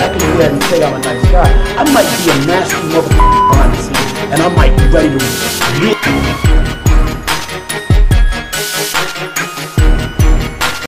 I can go ahead and say I'm a nice guy. I might be a nasty motherfucker and I might be ready to.